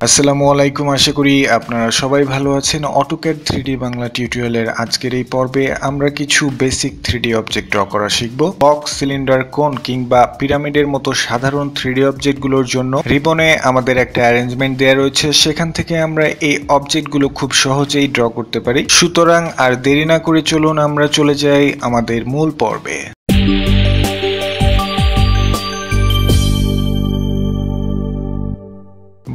আসসালামু আলাইকুম, আশা করি আপনারা সবাই ভালো আছেন। অটোক্যাড থ্রিডি বাংলা টিউটোরিয়ালের আজকের এই পর্বে আমরা কিছু বেসিক থ্রিডি অবজেক্ট ড্র করা শিখব। বক্স সিলিন্ডার কোন কিংবা পিরামিডের মতো সাধারণ থ্রিডি অবজেক্টগুলোর জন্য রিবনে আমাদের একটা অ্যারেঞ্জমেন্ট দেওয়া রয়েছে। সেখান থেকে আমরা এই অবজেক্টগুলো খুব সহজেই ড্র করতে পারি। সুতরাং আর দেরি না করে চলুন আমরা চলে যাই আমাদের মূল পর্বে।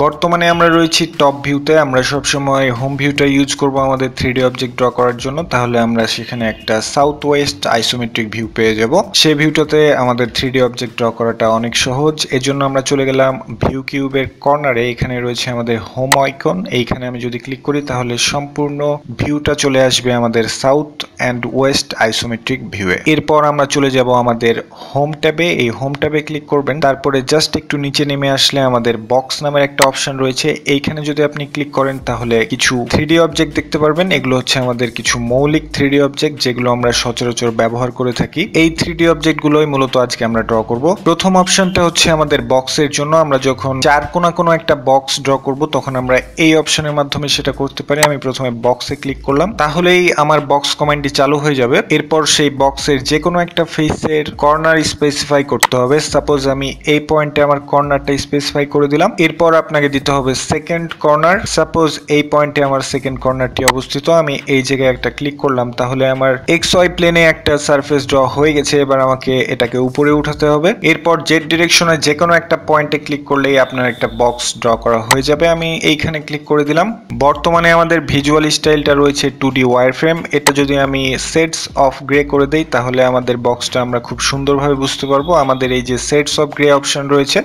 বর্তমানে আমরা রয়েছি টপ ভিউতে আমরা সবসময় হোম ভিউটা ইউজ করব আমাদের থ্রিডি অবজেক্ট ড্র করার জন্য। তাহলে আমরা সেখানে একটা সাউথ ওয়েস্ট আইসোমেট্রিক ভিউ পেয়ে যাব। সেই ভিউটাতে আমাদের থ্রিডি অবজেক্ট ড্র করাটা অনেক সহজ। এজন্য আমরা চলে গেলাম ভিউ কিউবের কর্নারে এখানে রয়েছে আমাদের হোম আইকন এইখানে আমি যদি ক্লিক করি, তাহলে সম্পূর্ণ ভিউটা চলে আসবে আমাদের সাউথ অ্যান্ড ওয়েস্ট আইসোমেট্রিক ভিউয়ে এরপর আমরা চলে যাব আমাদের হোম ট্যাবে এই হোম ট্যাবে ক্লিক করবেন। তারপরে জাস্ট একটু নিচে নেমে আসলে আমাদের বক্স নামের একটা অপশন রয়েছে। এইখানে যদি আপনি ক্লিক করেন তাহলে কিছু থ্রিডি অবজেক্ট দেখতে পারবেন। এগুলো হচ্ছে আমাদের কিছু মৌলিক থ্রিডি অবজেক্ট যেগুলো আমরা সচরাচর ব্যবহার করে থাকি। এই থ্রিডি অবজেক্ট গুলোই মূলত আজকে আমরা ড্র করব। প্রথম অপশনটা হচ্ছে আমাদের বক্সের জন্য। আমরা যখন চার কোনা কোনো একটা বক্স ড্র করব, তখন আমরা এই অপশনের মাধ্যমে সেটা করতে পারি। আমি প্রথমে বক্সে ক্লিক করলাম। তাহলেই আমার বক্স কমান্ডটি চালু হয়ে যাবে। এরপর সেই বক্সের যে কোনো একটা ফেসের কর্নার স্পেসিফাই করতে হবে। সাপোজ আমি এই পয়েন্টে আমার কর্নারটা স্পেসিফাই করে দিলাম। এরপর আপনাকে দিতে হবে সেকেন্ড কর্নার সাপোজ এই পয়েন্টে আমার সেকেন্ড কর্নারটি অবস্থিত, আমি এই জায়গায় একটা ক্লিক করলাম, তাহলে আমার এক্স ওয়াই প্লেনে একটা সারফেস ড্র হয়ে গেছে, এবার আমাকে এটাকে উপরে উঠাতে হবে। এরপর জেড ডিরেকশনে যে কোনো একটা পয়েন্টে ক্লিক করলেই আপনার একটা বক্স ড্র করা হয়ে যাবে। আমি এইখানে ক্লিক করে দিলাম। বর্তমানে আমাদের ভিজুয়াল স্টাইলটা রয়েছে টু ডি ওয়ার ফ্রেম এটা যদি আমি সেটস অফ গ্রে করে দেই, তাহলে আমাদের বক্সটা আমরা খুব সুন্দরভাবে বুঝতে পারব। আমাদের এই যে সেটস অফ গ্রে অপশন রয়েছে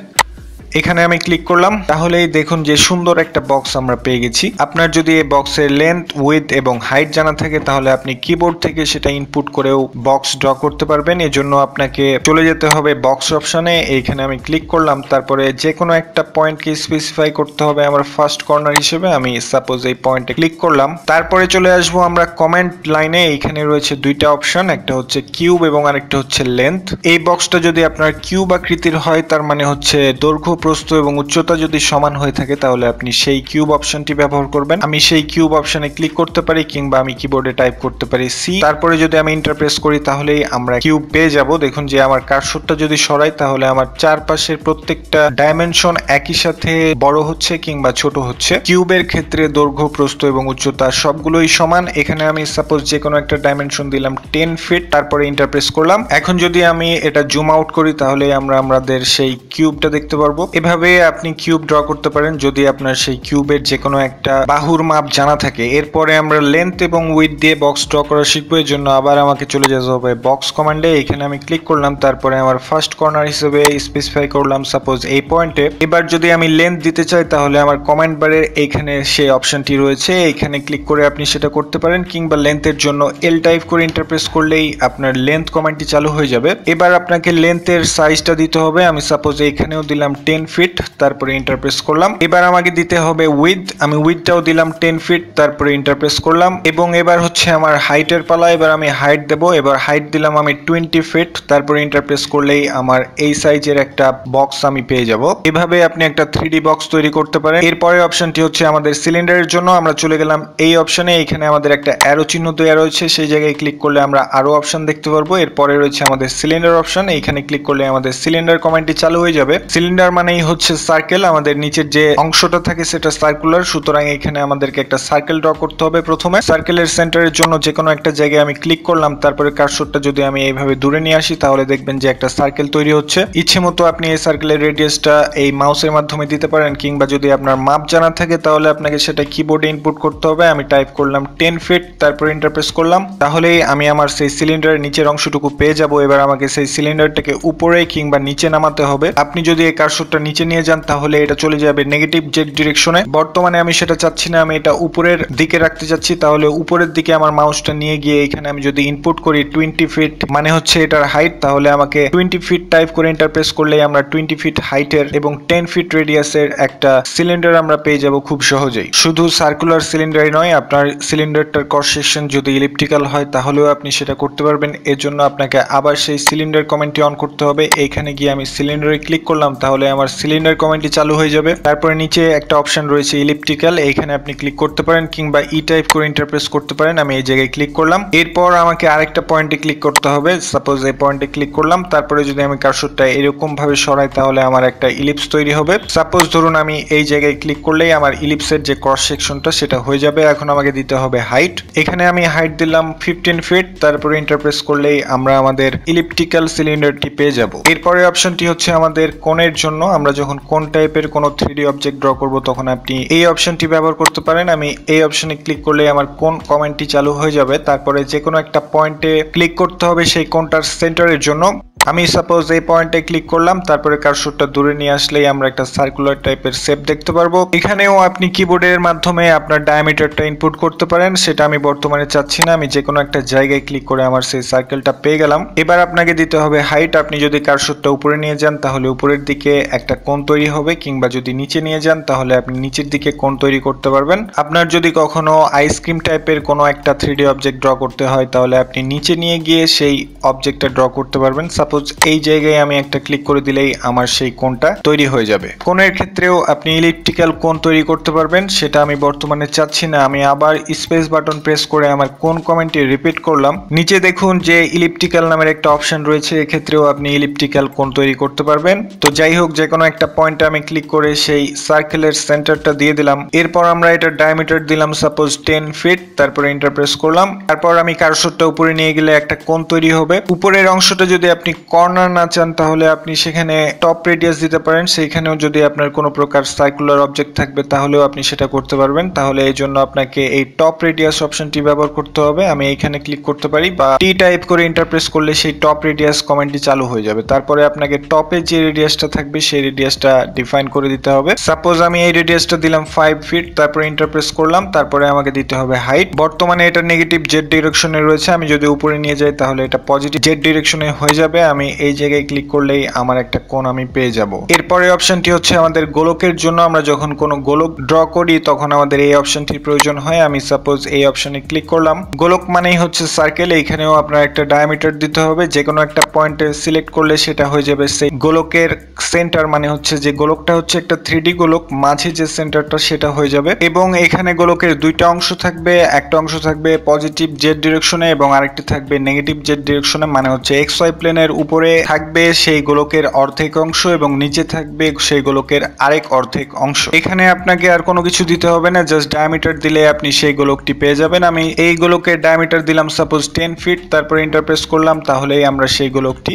এখানে আমি ক্লিক করলাম। তাহলেই দেখুন যে সুন্দর একটা বক্স আমরা পেয়ে গেছি। আপনার যদি এই বক্সের লেন্থ উইথ এবং হাইট জানা থাকে, তাহলে আপনি কিবোর্ড থেকে সেটা ইনপুট করেও বক্স ড্র করতে পারবেন। এজন্য আপনাকে চলে যেতে হবে বক্স অপশনে এইখানে আমি ক্লিক করলাম। তারপরে যে কোনো একটা পয়েন্টকে স্পেসিফাই করতে হবে আমার ফার্স্ট কর্নার হিসেবে। আমি সাপোজ এই পয়েন্টে ক্লিক করলাম। তারপরে চলে আসব আমরা কমেন্ট লাইনে এইখানে রয়েছে দুইটা অপশন একটা হচ্ছে কিউব এবং আরেকটা হচ্ছে লেন্থ এই বক্সটা যদি আপনার কিউব আকৃতির হয়, তার মানে হচ্ছে দৈর্ঘ্য প্রস্থ এবং উচ্চতা যদি সমান হয়ে থাকে, তাহলে আপনি সেই কিউব অপশনটি ব্যবহার করবেন। আমি সেই কিউব অপশনে ক্লিক করতে পারি কিংবা আমি কিবোর্ডে টাইপ করতে পারি সি তারপরে যদি আমি ইন্টারপ্রেস করি, তাহলেই আমরা কিউব পেয়ে যাব। দেখুন যে আমার কারশটটা যদি সরাই, তাহলে আমার চারপাশের প্রত্যেকটা ডাইমেনশন একই সাথে বড় হচ্ছে কিংবা ছোট হচ্ছে। কিউবের ক্ষেত্রে দৈর্ঘ্য, প্রস্থ এবং উচ্চতা সবগুলোই সমান। এখানে আমি সাপোজ যে কোনো একটা ডাইমেনশন দিলাম টেন ফিট তারপরে ইন্টারপ্রেস করলাম। এখন যদি আমি এটা জুম আউট করি তাহলে আমরা আমাদের সেই কিউবটা দেখতে পারব। এভাবে আপনি কিউব ড্র করতে পারেন, যদি আপনার সেই কিউবের যে কোনো একটা বাহুর মাপ জানা থাকে। এরপরে আমরা লেন্থ এবং উইথ দিয়ে বক্স ড্র করা শিখব এর জন্য আবার আমাকে চলে যেতে হবে বক্স কমান্ডে এখানে আমি ক্লিক করলাম, তারপরে আমার ফার্স্ট কর্নার হিসেবে স্পেসিফাই করলাম সাপোজ এই পয়েন্টে এবার যদি আমি লেন্থ দিতে চাই, তাহলে আমার কমেন্ট বারের এইখানে সেই অপশনটি রয়েছে। এইখানে ক্লিক করে আপনি সেটা করতে পারেন, কিংবা লেন্থের জন্য এল টাইপ করে ইন্টারপ্রেস করলেই আপনার লেন্থ কমান্ডটি চালু হয়ে যাবে। এবার আপনাকে লেন্থের সাইজটা দিতে হবে। আমি সাপোজ এইখানেও দিলাম টেন ফিট তারপরে ইন্টারপ্রেস করলাম। এবার আমাকে দিতে হবে উইথ আমি উইথটাও দিলাম টেন ফিট তারপরে ইন্টারপ্রেস করলাম। এবং এবার হচ্ছে আমার হাইটের পালা, এবার আমি হাইট দেব। এবার হাইট দিলাম আমি টোয়েন্টি ফিট তারপরে ইন্টারপ্রেস করলেই আমার এই সাইজের একটা বক্স আমি পেয়ে যাব। এভাবে আপনি একটা থ্রি বক্স তৈরি করতে পারেন। এরপরে অপশনটি হচ্ছে আমাদের সিলিন্ডারের জন্য। আমরা চলে গেলাম এই অপশনে এখানে আমাদের একটা অ্যারো চিহ্ন দেওয়া রয়েছে। সেই জায়গায় ক্লিক করলে আমরা আরও অপশন দেখতে পারব। এরপরে রয়েছে আমাদের সিলিন্ডার অপশন এইখানে ক্লিক করলে আমাদের সিলিন্ডার কমান্ডটি চালু হয়ে যাবে। সিলিন্ডার মানেই হচ্ছে সার্কেল আমাদের নিচের যে অংশটা থাকে সেটা সার্কুলার সুতরাং এখানে আমাদেরকে একটা সার্কেল ড্র করতে হবে প্রথমে। সার্কেলের সেন্টারের জন্য যে কোনো একটা জায়গায় আমি ক্লিক করলাম, তারপরে কারশটটা যদি আমি এইভাবে দূরে নিয়ে আসি, তাহলে দেখবেন যে একটা সার্কেল তৈরি হচ্ছে। ইচ্ছে মতো আপনি এই সার্কেলের রেডিয়াসটা এই মাউসের মাধ্যমে দিতে পারেন, কিংবা যদি আপনার মাপ জানা থাকে, তাহলে আপনাকে সেটা কিবোর্ডে ইনপুট করতে হবে। আমি টাইপ করলাম টেন ফিট তারপর ইন্টারপ্রেস করলাম। তাহলেই আমি আমার সেই সিলিন্ডারের নিচের অংশটুকু পেয়ে যাব। এবার আমাকে সেই সিলিন্ডারটাকে উপরে কিংবা নিচে নামাতে হবে। আপনি যদি এই কারশটটা নিচে নিয়ে যান, তাহলে এটা চলে যাবে নেগেটিভ জেড ডিরেকশনে বর্তমানে আমি সেটা চাচ্ছি না, আমি এটা উপরের দিকে রাখতে চাচ্ছি, তাহলে উপরের দিকে আমার মাউসটা নিয়ে গিয়ে এখানে আমি যদি ইনপুট করি টোয়েন্টি ফিট মানে হচ্ছে এটার হাইট তাহলে আমাকে টোয়েন্টি ফিট টাইপ করে ইন্টারপ্রেস করলে আমরা টোয়েন্টি ফিট হাইটের এবং টেন ফিট রেডিয়াসের একটা সিলিন্ডার আমরা পেয়ে যাব খুব সহজেই। শুধু সার্কুলার সিলিন্ডারই নয়, আপনার সিলিন্ডারটার কর সেকশন যদি ইলেকট্রিক্যাল হয়, তাহলেও আপনি সেটা করতে পারবেন। এর জন্য আপনাকে আবার সেই সিলিন্ডার কমেন্টটি অন করতে হবে। এইখানে গিয়ে আমি সিলিন্ডারে ক্লিক করলাম, তাহলে আমার সিলিন্ডার কমেন্টটি চালু হয়ে যাবে। তারপরে নিচে একটা অপশন রয়েছে ইলিপটিক্যাল এইখানে আপনি ক্লিক করতে পারেন কিংবা ই টাইপ করে ইন্টারপ্রেস করতে পারেন। আমি এই জায়গায় ক্লিক করলাম। এরপর আমাকে আরেকটা পয়েন্টে ক্লিক করতে হবে। সাপোজ এই পয়েন্টে ক্লিক করলাম। তারপরে যদি আমি কার্সরটা এরকম ভাবে সরাই, তাহলে আমার একটা ইলিপস তৈরি হবে। সাপোজ ধরুন আমি এই জায়গায় ক্লিক করলেই আমার ইলিপসের যে ক্রস সেকশনটা সেটা হয়ে যাবে। এখন আমাকে দিতে হবে হাইট এখানে আমি হাইট দিলাম ফিফটিন ফিট তারপরে ইন্টারপ্রেস করলেই আমরা আমাদের ইলিপটিক্যাল সিলিন্ডারটি পেয়ে যাব। এরপরে অপশনটি হচ্ছে আমাদের কোণের জন্য। আমরা যখন কোন টাইপের কোনো থ্রি অবজেক্ট ড্র করব, তখন আপনি এই অপশনটি ব্যবহার করতে পারেন। আমি এই অপশনে ক্লিক করলে আমার কোন কমেন্টটি চালু হয়ে যাবে। তারপরে যে কোনো একটা পয়েন্টে ক্লিক করতে হবে সেই কোনটার সেন্টারের জন্য। আমি সাপোজ এই পয়েন্টে ক্লিক করলাম, তারপরে কারশোরটা দূরে নিয়ে আসলেই আমরা একটা সার্কুলার টাইপের শেপ দেখতে পারব। এখানেও আপনি কিবোর্ডের মাধ্যমে আপনার ডায়ামিটারটা ইনপুট করতে পারেন, সেটা আমি বর্তমানে চাচ্ছি না, আমি যে কোনো একটা জায়গায় ক্লিক করে আমার সেই সার্কেলটা পেয়ে গেলাম। এবার আপনাকে দিতে হবে হাইট আপনি যদি কারশোরটা উপরে নিয়ে যান, তাহলে উপরের দিকে একটা কোণ তৈরি হবে, কিংবা যদি নিচে নিয়ে যান, তাহলে আপনি নিচের দিকে কোণ তৈরি করতে পারবেন। আপনার যদি কখনো আইসক্রিম টাইপের কোনো একটা থ্রি অবজেক্ট ড্র করতে হয়, তাহলে আপনি নিচে নিয়ে গিয়ে সেই অবজেক্টটা ড্র করতে পারবেন। সাপোজ এই জায়গায় আমি একটা ক্লিক করে দিলেই আমার সেই কোনটা তৈরি হয়ে যাবে। কোনের ক্ষেত্রেও আপনি ইলেকট্রিক্যাল কোন তৈরি করতে পারবেন, সেটা আমি বর্তমানে চাচ্ছি না। আমি আবার স্পেস বাটন প্রেস করে আমার কোন কমেন্টটি রিপিট করলাম। নিচে দেখুন যে ইলিপটিক্যাল নামের একটা অপশন রয়েছে, এক্ষেত্রেও আপনি ইলিপটিক্যাল কোন তৈরি করতে পারবেন। তো যাই হোক, যে কোনো একটা পয়েন্টে আমি ক্লিক করে সেই সার্কেলের সেন্টারটা দিয়ে দিলাম। এরপর আমরা এটা ডায়ামিটার দিলাম সাপোজ টেন ফিট তারপরে ইন্টারপ্রেস করলাম। তারপর আমি কারশটটা উপরে নিয়ে গেলে একটা কোন তৈরি হবে। উপরের অংশটা যদি আপনি কর্নার না চান, তাহলে আপনি সেখানে টপ রেডিয়াস দিতে পারেন। সেইখানেও যদি আপনার কোনো প্রকার সার্কুলার অবজেক্ট থাকবে, তাহলেও আপনি সেটা করতে পারবেন। তাহলে এই জন্য আপনাকে এই টপ রেডিয়াস অপশনটি ব্যবহার করতে হবে। আমি এইখানে ক্লিক করতে পারি বা টি টাইপ করে ইন্টারপ্রেস করলে সেই টপ রেডিয়াস কমেন্টটি চালু হয়ে যাবে। তারপরে আপনাকে টপে যে রেডিয়াসটা থাকবে, সেই রেডিয়াসটা ডিফাইন করে দিতে হবে। সাপোজ আমি এই রেডিয়াসটা দিলাম ফাইভ ফিট তারপরে ইন্টারপ্রেস করলাম, তারপরে আমাকে দিতে হবে হাইট বর্তমানে এটা নেগেটিভ জেড ডিরেকশনে রয়েছে। আমি যদি উপরে নিয়ে যাই, তাহলে এটা পজিটিভ জেড ডিরেকশনে হয়ে যাবে। আমি এই জায়গায় ক্লিক করলেই আমার একটা কোণ আমি পেয়ে যাব। এরপরে অপশনটি হচ্ছে আমাদের গোলকের জন্য। আমরা যখন কোনো গোলক ড্র করি, তখন আমাদের এই অপশনটির প্রয়োজন হয়। আমি সাপোজ এই অপশনে ক্লিক করলাম। গোলক মানেই হচ্ছে সার্কেল এইখানেও আপনার একটা ডায়ামিটার দিতে হবে। যে কোনো একটা পয়েন্টে সিলেক্ট করলে সেটা হয়ে যাবে সেই গোলকের সেন্টার মানে হচ্ছে যে গোলকটা হচ্ছে একটা থ্রি গোলক। মাঝে যে সেন্টারটা সেটা হয়ে যাবে। এবং এখানে গোলকের দুইটা অংশ থাকবে। একটা অংশ থাকবে পজিটিভ জেড ডিরেকশনে এবং আরেকটি থাকবে নেগেটিভ জেড ডিরেকশনে মানে হচ্ছে এক্স ওয়াই প্লেনের উপরে থাকবে সেই গোলকের অর্ধেক অংশ এবং নিচে থাকবে সেই গোলকের আরেক অর্ধেক অংশ। এখানে আপনাকে আর কোনো কিছু দিতে হবে না জাস্ট ডায়ামিটার দিলে আপনি সেই গোলকটি পেয়ে যাবেন। আমি এই গোলকের ডায়ামিটার দিলাম সাপোজ টেন ফিট তারপর ইন্টারপ্রেস করলাম, তাহলেই আমরা সেই গোলকটি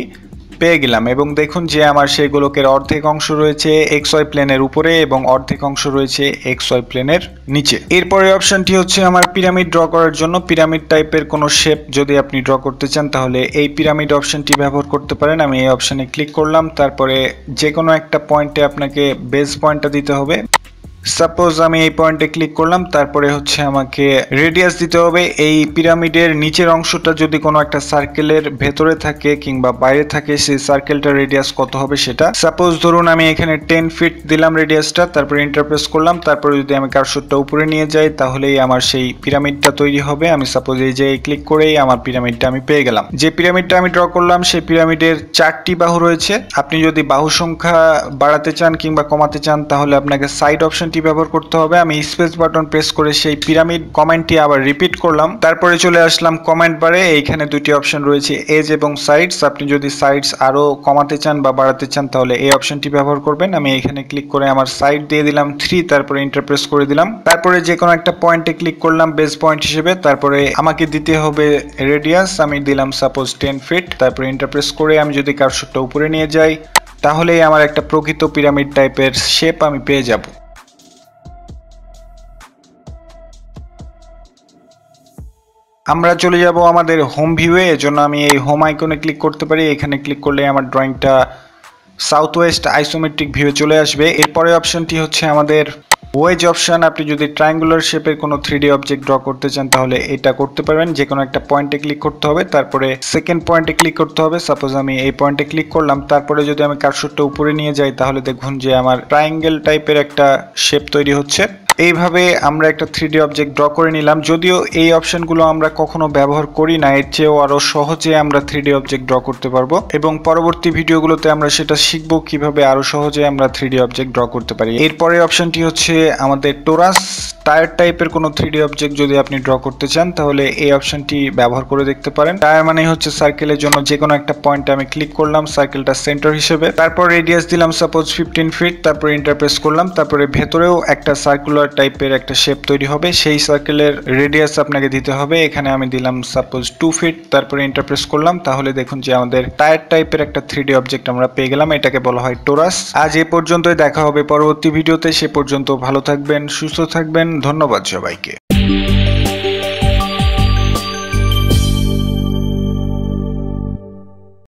পেয়ে গেলাম। এবং দেখুন যে আমার সেই গোলকের অর্ধেক অংশ রয়েছে এক্স ওয়াই প্লেনের উপরে এবং অর্ধেক অংশ রয়েছে এক্স ওয়াই প্লেনের নিচে। এরপরে অপশনটি হচ্ছে আমার পিরামিড ড্র করার জন্য পিরামিড টাইপের কোনো শেপ যদি আপনি ড্র করতে চান, তাহলে এই পিরামিড অপশনটি ব্যবহার করতে পারেন। আমি এই অপশনে ক্লিক করলাম, তারপরে যে কোনো একটা পয়েন্টে আপনাকে বেস পয়েন্টটা দিতে হবে। সাপোজ আমি এই পয়েন্টে ক্লিক করলাম, তারপরে হচ্ছে আমাকে রেডিয়াস দিতে হবে। এই পিরামিডের নিচের অংশটা যদি কোনো একটা সার্কেলের ভেতরে থাকে কিংবা বাইরে থাকে, সেই সার্কেলটার রেডিয়াস কত হবে সেটা? সাপোজ ধরুন আমি এখানে টেন ফিট দিলাম রেডিয়াসটা তারপরে ইন্টারপ্রেস করলাম, তারপরে যদি আমি কারশোরটা উপরে নিয়ে যাই, তাহলেই আমার সেই পিরামিডটা তৈরি হবে। আমি সাপোজ এই যে ক্লিক করেই আমার পিরামিডটা আমি পেয়ে গেলাম। যে পিরামিডটা আমি ড্র করলাম, সেই পিরামিডের চারটি বাহু রয়েছে। আপনি যদি বাহু সংখ্যা বাড়াতে চান কিংবা কমাতে চান, তাহলে আপনাকে সাইড অপশন বাটনটি ব্যবহার করতে হবে। আমি স্পেস বাটন প্রেস করে সেই পিরামিড কমেন্টটি আবার রিপিট করলাম। তারপরে চলে আসলাম কমেন্ট বারে এইখানে দুটি অপশন রয়েছে এজ এবং সাইডস আপনি যদি সাইডস আরও কমাতে চান বা বাড়াতে চান, তাহলে এই অপশনটি ব্যবহার করবেন। আমি এখানে ক্লিক করে আমার সাইড দিয়ে দিলাম থ্রি তারপরে ইন্টারপ্রেস করে দিলাম। তারপরে যে কোনো একটা পয়েন্টে ক্লিক করলাম বেস পয়েন্ট হিসেবে। তারপরে আমাকে দিতে হবে রেডিয়াস আমি দিলাম সাপোজ টেন ফিট তারপরে ইন্টারপ্রেস করে আমি যদি কারশটটা উপরে নিয়ে যাই, তাহলেই আমার একটা প্রকৃত পিরামিড টাইপের শেপ আমি পেয়ে যাব। আমরা চলে যাব আমাদের হোম ভিউয়ে জন্য আমি এই হোম আইকনে ক্লিক করতে পারি। এখানে ক্লিক করলে আমার ড্রয়িংটা সাউথ ওয়েস্ট আইসোমেট্রিক ভিউয়ে চলে আসবে। এরপরে অপশনটি হচ্ছে আমাদের ওয়েজ অপশন আপনি যদি ট্রায়াঙ্গুলার শেপের কোনো থ্রি ডি অবজেক্ট ড্র করতে চান, তাহলে এটা করতে পারবেন। যে কোনো একটা পয়েন্টে ক্লিক করতে হবে। তারপরে সেকেন্ড পয়েন্টে ক্লিক করতে হবে। সাপোজ আমি এই পয়েন্টে ক্লিক করলাম, তারপরে যদি আমি কারশোরটা উপরে নিয়ে যাই, তাহলে দেখুন যে আমার ট্রায়াঙ্গেল টাইপের একটা শেপ তৈরি হচ্ছে। এইভাবে আমরা একটা থ্রি অবজেক্ট ড্র করে নিলাম। যদিও এই অপশনগুলো আমরা কখনো ব্যবহার করি না, এর চেয়েও আরও সহজে আমরা থ্রি অবজেক্ট ড্র করতে পারব। এবং পরবর্তী ভিডিওগুলোতে আমরা সেটা শিখব কীভাবে আরও সহজে আমরা থ্রি অবজেক্ট ড্র করতে পারি। এরপরে অপশনটি হচ্ছে আমাদের টোরাস টায়ার টাইপের কোনো থ্রি অবজেক্ট যদি আপনি ড্র করতে চান, তাহলে এই অপশনটি ব্যবহার করে দেখতে পারেন। টায়ার মানে হচ্ছে সার্কেলের জন্য যে কোনো একটা পয়েন্টে আমি ক্লিক করলাম সার্কেলটা সেন্টার হিসেবে। তারপর রেডিয়াস দিলাম সাপোজ ফিফটিন ফিট তারপর ইন্টারপ্রেস করলাম, তারপরে ভেতরেও একটা সার্কুলার টাইপের একটা শেপ তৈরি হবে। সেই সার্কেলের রেডিয়াস আপনাকে দিতে হবে। এখানে আমি দিলাম সাপোজ টু ফিট তারপরে ইন্টারপ্রেস করলাম। তাহলে দেখুন যে আমাদের টায়ার টাইপের একটা থ্রি অবজেক্ট আমরা পেয়ে গেলাম। এটাকে বলা হয় টোরাস আজ এ পর্যন্তই দেখা হবে পরবর্তী ভিডিওতে সে পর্যন্ত ভালো থাকবেন, সুস্থ থাকবেন। ধন্যবাদ সবাইকে।